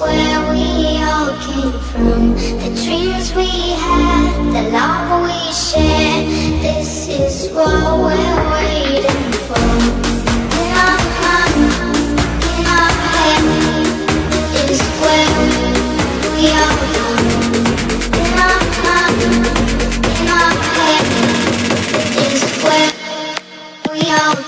where we all came from. The dreams we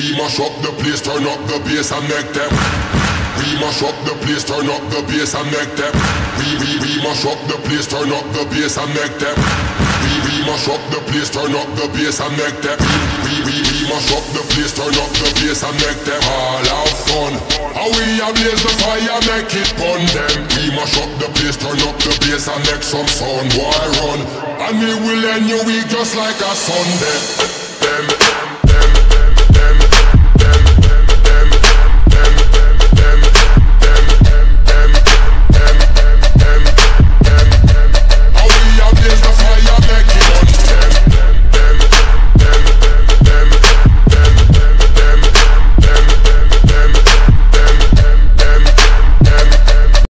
We mash up the place, turn up the bass and make them. We mash up the place, turn up the bass and make them. We we we mash up the place, turn up the bass and make them. We we mash up the place, turn up the bass and make them. We we we mash up the place, turn up the bass and make them all have fun. How we a blaze the fire, make it fun them. We mash up the place, turn up the bass and make some sound, boy run. And we will end your week just like a Sunday.